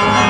Bye.